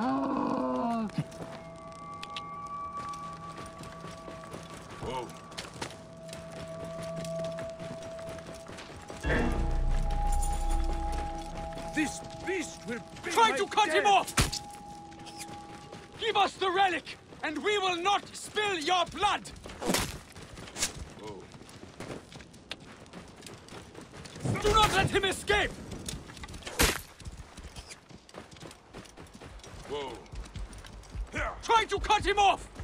Ah. This beast will be Try to cut death. him off! Give us the relic, and we will not spill your blood! Oh. Do not let him escape! To cut him off!